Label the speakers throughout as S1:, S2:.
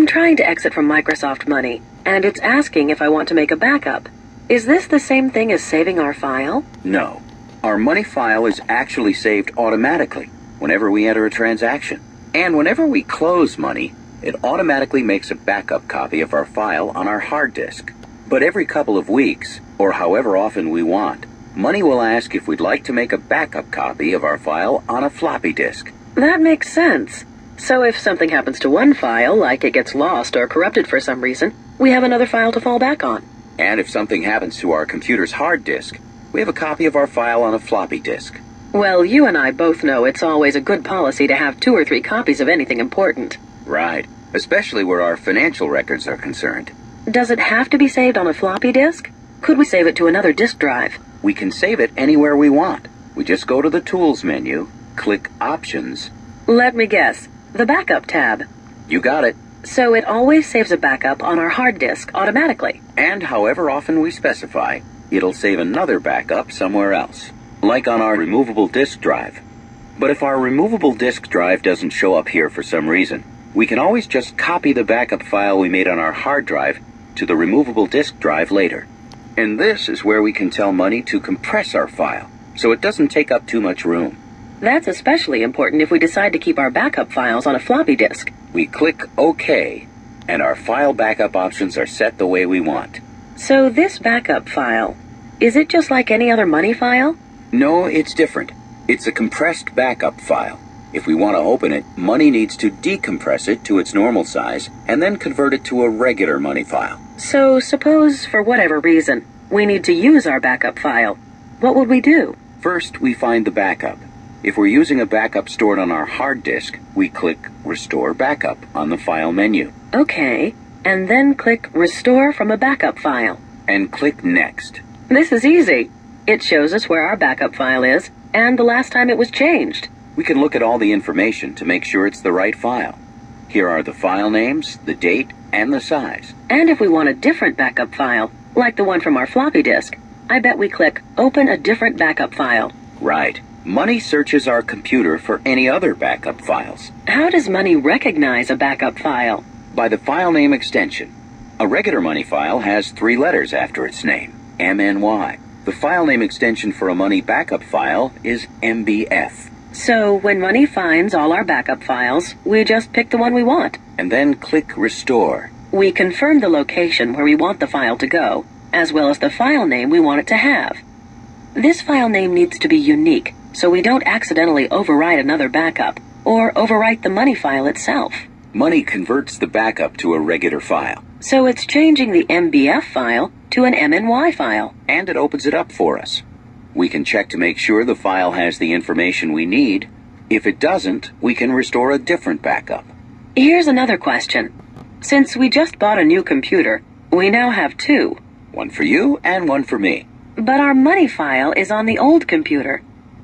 S1: I'm trying to exit from Microsoft Money, and it's asking if I want to make a backup. Is this the same thing as saving our file?
S2: No. Our money file is actually saved automatically whenever we enter a transaction. And whenever we close money, it automatically makes a backup copy of our file on our hard disk. But every couple of weeks, or however often we want, Money will ask if we'd like to make a backup copy of our file on a floppy disk.
S1: That makes sense. So if something happens to one file, like it gets lost or corrupted for some reason, we have another file to fall back on.
S2: And if something happens to our computer's hard disk, we have a copy of our file on a floppy disk.
S1: Well, you and I both know it's always a good policy to have two or three copies of anything important.
S2: Right. Especially where our financial records are concerned.
S1: Does it have to be saved on a floppy disk? Could we save it to another disk drive?
S2: We can save it anywhere we want. We just go to the Tools menu, click Options.
S1: Let me guess. The Backup tab.
S2: You got it.
S1: So it always saves a backup on our hard disk automatically.
S2: And however often we specify, it'll save another backup somewhere else, like on our removable disk drive. But if our removable disk drive doesn't show up here for some reason, we can always just copy the backup file we made on our hard drive to the removable disk drive later. And this is where we can tell Money to compress our file, so it doesn't take up too much room.
S1: That's especially important if we decide to keep our backup files on a floppy disk.
S2: We click OK, and our file backup options are set the way we want.
S1: So this backup file, is it just like any other money file?
S2: No, it's different. It's a compressed backup file. If we want to open it, Money needs to decompress it to its normal size and then convert it to a regular Money file.
S1: So suppose, for whatever reason, we need to use our backup file. What would we do?
S2: First, we find the backup. If we're using a backup stored on our hard disk, we click Restore Backup on the File menu.
S1: Okay, and then click Restore from a backup file.
S2: And click Next.
S1: This is easy. It shows us where our backup file is and the last time it was changed.
S2: We can look at all the information to make sure it's the right file. Here are the file names, the date, and the size.
S1: And if we want a different backup file, like the one from our floppy disk, I bet we click Open a different backup file.
S2: Right. Money searches our computer for any other backup files.
S1: How does Money recognize a backup file?
S2: By the file name extension. A regular Money file has three letters after its name, MNY. The file name extension for a Money backup file is MBF.
S1: So when Money finds all our backup files, we just pick the one we want.
S2: And then click Restore.
S1: We confirm the location where we want the file to go, as well as the file name we want it to have. This file name needs to be unique, so we don't accidentally overwrite another backup, or overwrite the Money file itself.
S2: Money converts the backup to a regular file.
S1: So it's changing the MBF file to an MNY file.
S2: And it opens it up for us. We can check to make sure the file has the information we need. If it doesn't, we can restore a different backup.
S1: Here's another question. Since we just bought a new computer, we now have two.
S2: One for you and one for me.
S1: But our money file is on the old computer.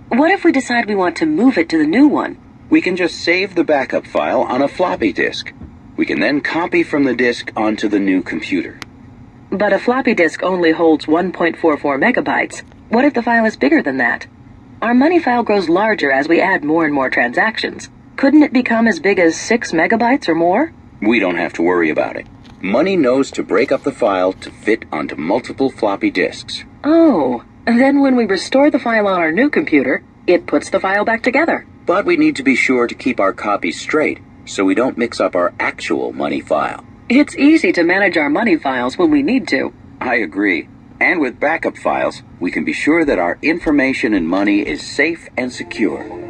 S1: What if we decide we want to move it to the new one?
S2: We can just save the backup file on a floppy disk. We can then copy from the disk onto the new computer.
S1: But a floppy disk only holds 1.44 megabytes. What if the file is bigger than that? Our money file grows larger as we add more and more transactions. Couldn't it become as big as 6 megabytes or more?
S2: We don't have to worry about it. Money knows to break up the file to fit onto multiple floppy disks.
S1: Oh, then when we restore the file on our new computer, it puts the file back together.
S2: But we need to be sure to keep our copies straight so we don't mix up our actual money file.
S1: It's easy to manage our money files when we need to.
S2: I agree. And with backup files, we can be sure that our information and money is safe and secure.